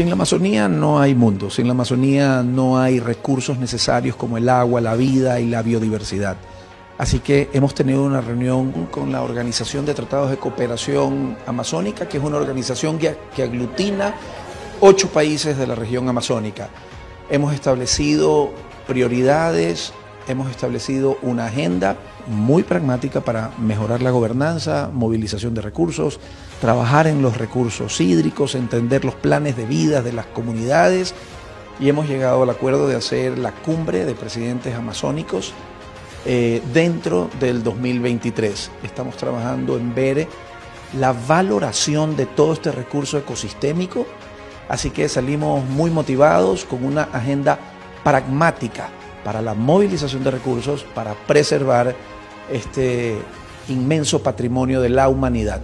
Sin la Amazonía no hay mundo, sin la Amazonía no hay recursos necesarios como el agua, la vida y la biodiversidad. Así que hemos tenido una reunión con la Organización de Tratados de Cooperación Amazónica, que es una organización que, aglutina ocho países de la región amazónica. Hemos establecido prioridades, hemos establecido una agenda muy pragmática para mejorar la gobernanza, movilización de recursos, trabajar en los recursos hídricos, entender los planes de vida de las comunidades y hemos llegado al acuerdo de hacer la cumbre de presidentes amazónicos eh, dentro del 2023. Estamos trabajando en ver la valoración de todo este recurso ecosistémico, así que salimos muy motivados con una agenda pragmática para la movilización de recursos, para preservar este inmenso patrimonio de la humanidad.